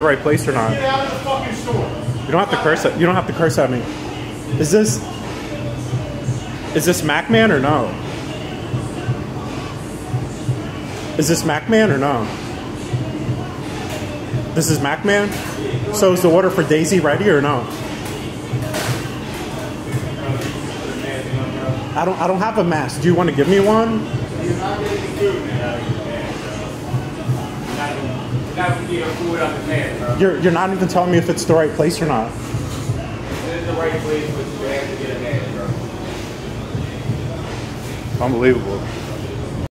the right place or not. Get out of the fucking store. You don't have to curse at you don't have to curse at me. Is this is this MacMan or no? Is this MacMan or no? This is MacMan? So is the order for Daisy ready or no? I don't I don't have a mask. Do you want to give me one? You're not getting food, man. You're not gonna get food out the man, bro. You're you're not even telling me if it's the right place or not. This is the right place, but you have to get a man, bro. Unbelievable.